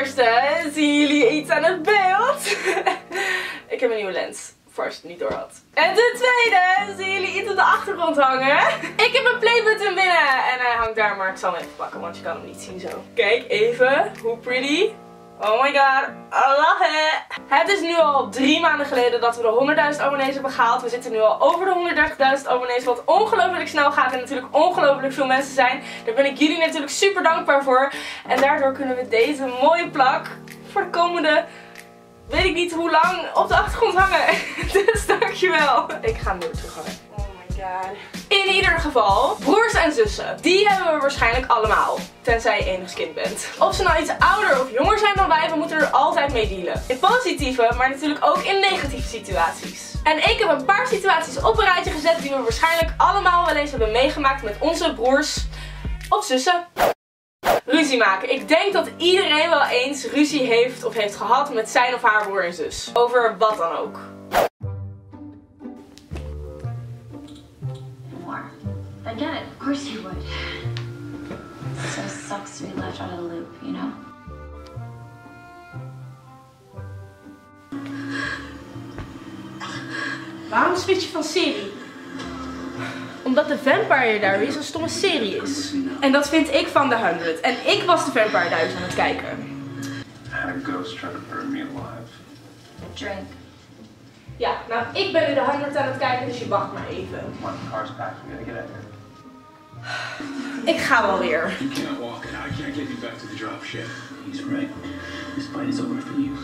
eerste zien jullie iets aan het beeld. ik heb een nieuwe lens. Voor als je het niet door had. En ten tweede zien jullie iets op de achtergrond hangen. Ik heb een playbutton binnen. En hij hangt daar, maar ik zal hem even pakken, want je kan hem niet zien zo. Kijk even, hoe pretty. Oh my god, I love it! Het is nu al drie maanden geleden dat we de 100.000 abonnees hebben gehaald. We zitten nu al over de 130.000 abonnees, wat ongelooflijk snel gaat en natuurlijk ongelooflijk veel mensen zijn. Daar ben ik jullie natuurlijk super dankbaar voor. En daardoor kunnen we deze mooie plak voor de komende, weet ik niet hoe lang, op de achtergrond hangen. Dus dankjewel. Ik ga hem nu terughangen. In ieder geval, broers en zussen. Die hebben we waarschijnlijk allemaal. Tenzij je enig kind bent. Of ze nou iets ouder of jonger zijn dan wij, we moeten er altijd mee dealen. In positieve, maar natuurlijk ook in negatieve situaties. En ik heb een paar situaties op een rijtje gezet die we waarschijnlijk allemaal wel eens hebben meegemaakt met onze broers of zussen. Ruzie maken. Ik denk dat iedereen wel eens ruzie heeft of heeft gehad met zijn of haar broer en zus. Over wat dan ook. Waarom switch je van serie? Omdat The Vampire Diaries een stomme serie is. En dat vind ik van The 100. En ik was The Vampire Diaries aan het kijken. had a ghost try to burn me alive. Drink. Ja, nou ik ben nu The 100 aan het kijken, dus je wacht maar even. The car's packed. We gotta get out of here. Ik ga wel weer. You can't walk, and I can't get you back to the dropship. He's right. This fight is over for you.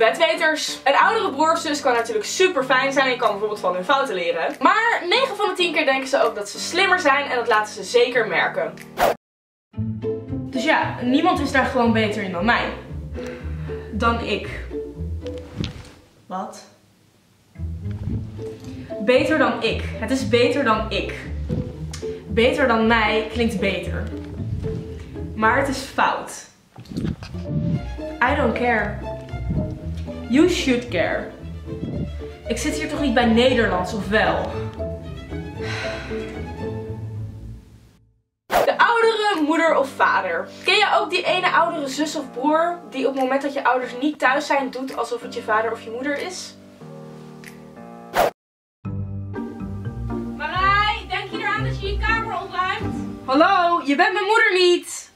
Bedweters. Een oudere broer of zus kan natuurlijk super fijn zijn. Je kan bijvoorbeeld van hun fouten leren. Maar 9 van de 10 keer denken ze ook dat ze slimmer zijn en dat laten ze zeker merken. Dus ja, niemand is daar gewoon beter in dan mij. Dan ik. Wat? Beter dan ik. Het is beter dan ik. Beter dan mij klinkt beter. Maar het is fout. I don't care. You should care. Ik zit hier toch niet bij Nederlands, of wel? De oudere moeder of vader. Ken je ook die ene oudere zus of broer die op het moment dat je ouders niet thuis zijn doet alsof het je vader of je moeder is? Marij, denk je eraan dat je je kamer opruimt? Hallo, je bent mijn moeder niet.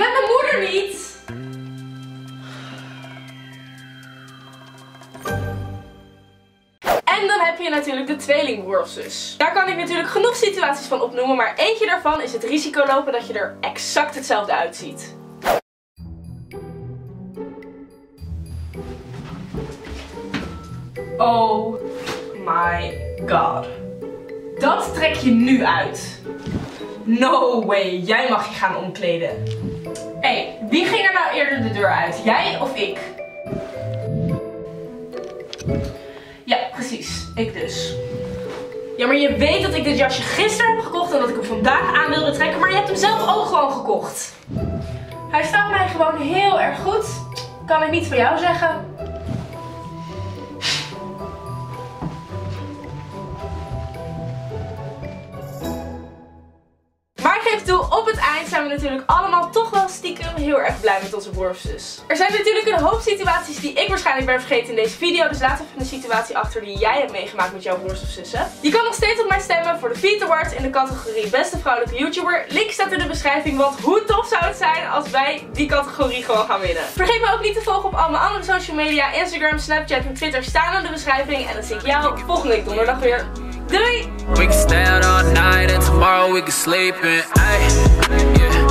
Bent mijn moeder niet. En dan heb je natuurlijk de tweelingbroer of. Daar kan ik natuurlijk genoeg situaties van opnoemen, maar eentje daarvan is het risico lopen dat je er exact hetzelfde uitziet. Oh my god. Dat trek je nu uit. No way, jij mag je gaan omkleden. Hé, hey, wie ging er nou eerder de deur uit? Jij of ik? Ja, precies. Ik dus. Ja, maar je weet dat ik dit jasje gisteren heb gekocht en dat ik hem vandaag aan wilde trekken, maar je hebt hem zelf ook gewoon gekocht. Hij staat mij gewoon heel erg goed. Kan ik niet van jou zeggen. Op het eind zijn we natuurlijk allemaal toch wel stiekem heel erg blij met onze broer of zus. Er zijn natuurlijk een hoop situaties die ik waarschijnlijk ben vergeten in deze video. Dus laat even een situatie achter die jij hebt meegemaakt met jouw broers of zussen. Je kan nog steeds op mij stemmen voor de Feet Awards in de categorie Beste Vrouwelijke YouTuber. Link staat in de beschrijving, want hoe tof zou het zijn als wij die categorie gewoon gaan winnen. Vergeet me ook niet te volgen op al mijn andere social media. Instagram, Snapchat en Twitter staan in de beschrijving. En dan zie ik jou volgende week donderdag weer. Doei! We can stay out all night and tomorrow we can sleep in. Ay, yeah,